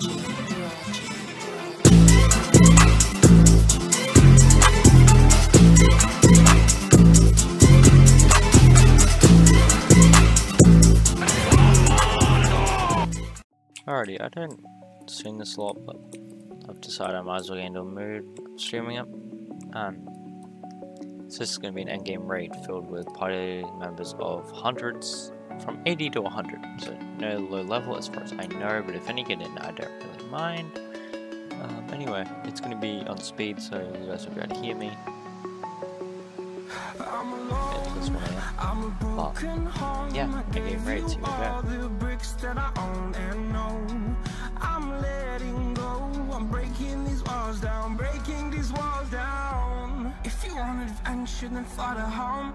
Alrighty, I don't sing this a lot, but I've decided I might as well get into a mood streaming it. Um, so this is going to be an endgame raid filled with party members of hundreds, from 80 to 100. So no low level as far as I know, but if any get in, I don't really mind. Um, anyway, it's going to be on speed, so you guys will be able to hear me. But, yeah. I'm down. If you want adventure, then fly to home.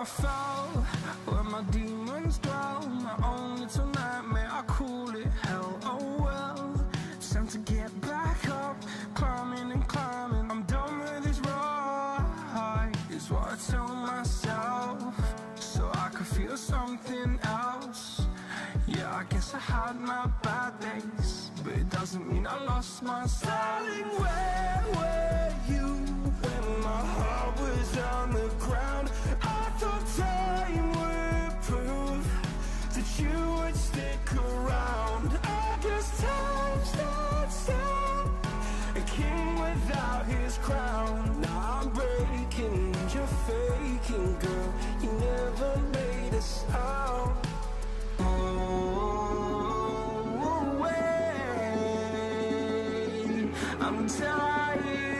I fell, where my demons dwell My own little nightmare, I call it? Hell Oh well, time to get back up. Climbing and climbing, I'm done with this ride Is what I tell myself. So I could feel something else. Yeah, I guess I had my bad days. But it doesn't mean I lost my style Darling, where were you? my heart was on the ground. I thought time would prove That you would stick around. I guess time stands down A king without his crown. Now I'm breaking, you're faking Girl, you never made a sound Oh, away I'm tired.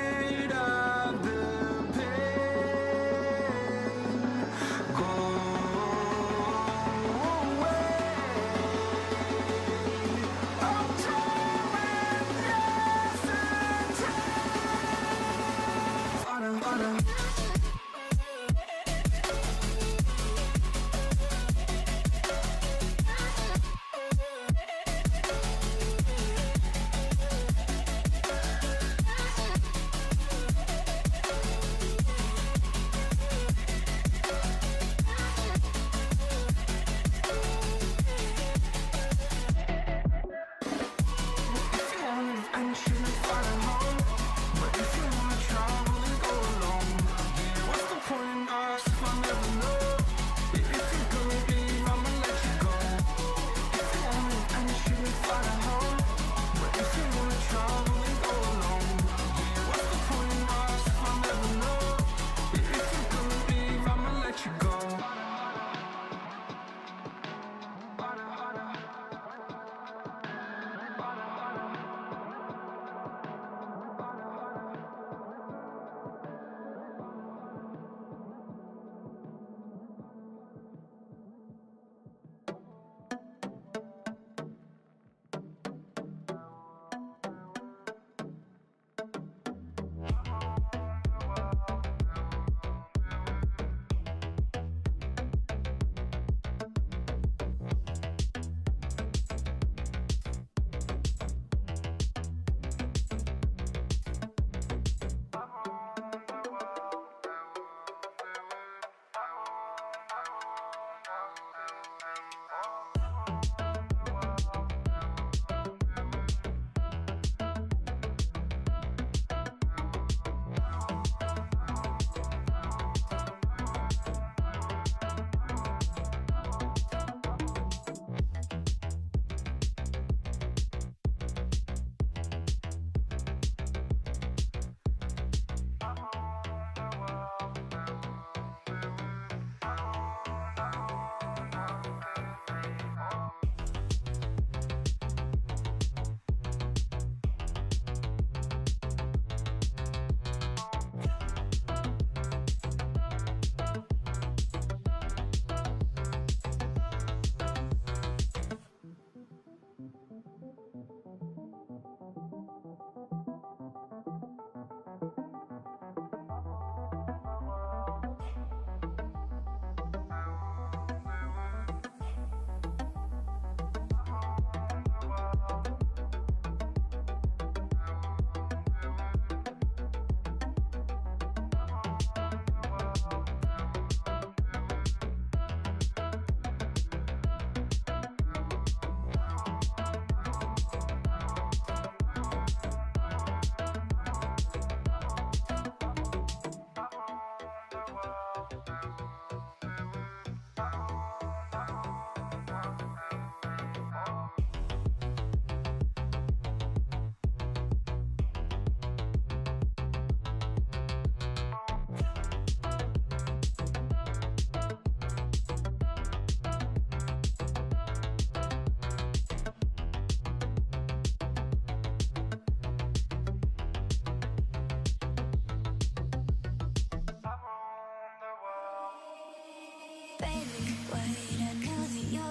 Baby, wait, I know that you're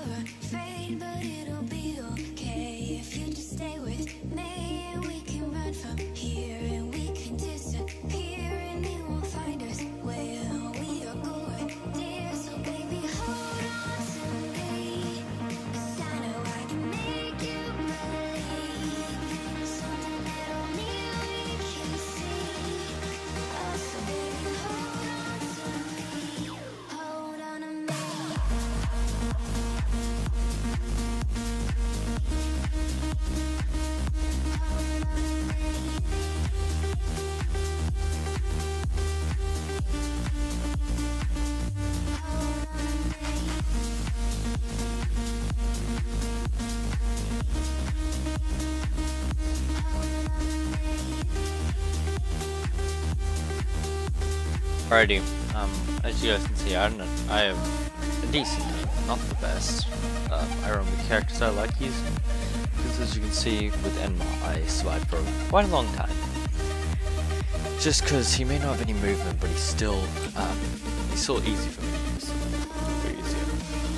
afraid, Alrighty, um, as you guys can see, I don't know, I have a decent not the best. Um, I remember the characters I like using, because as you can see with Enma, I survived for quite a long time. Just because he may not have any movement, but he's still, um, he's still easy for me to use. Very easy.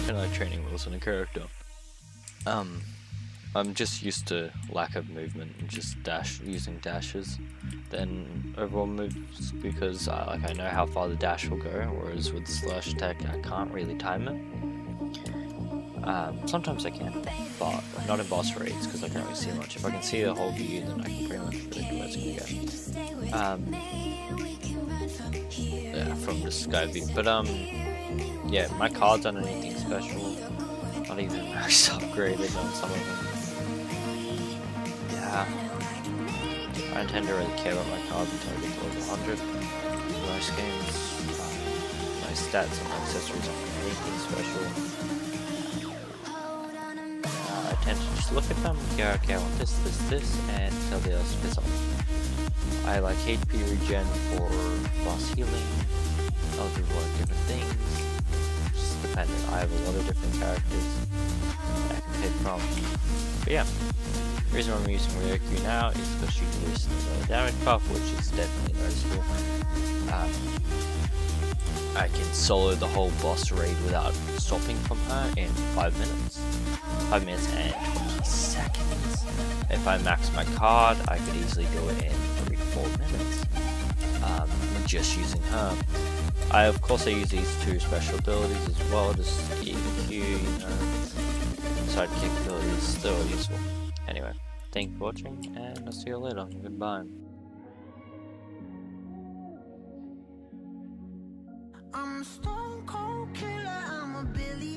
Kind of like training wheels on a character. Um, I'm just used to lack of movement and just dash using dashes than overall moves because I, like I know how far the dash will go, whereas with slash attack I can't really time it. Um, sometimes I can, but not in boss raids because I can't really see much. If I can see the whole view, then I can pretty much predict where it's gonna go. Um, yeah, from the sky view. But um, yeah, my cards aren't anything special. Not even max upgraded on some of them. Yeah. I don't tend to really care about my cards until I get to level 100. In most games, um, my stats and my accessories aren't anything special. Uh, I tend to just look at them, go, okay, I want this, this, this, and tell the others to piss off. I like HP regen for boss healing, other people like different things, just dependent. I have a lot of different characters from. But yeah, the reason I'm using Ryoku now is because she can loosen the damage buff, which is definitely noticeable. Um, I can solo the whole boss raid without stopping from her in 5 minutes. 5 minutes and 20 seconds. If I max my card, I could easily do it in 3 to 4 minutes. Um, just using her. I of course I use these two special abilities as well, just EQ, you know, sidekick abilities, still useful. Anyway, thank you for watching, and I'll see you later. Goodbye. I'm a stone cold killer, I'm a.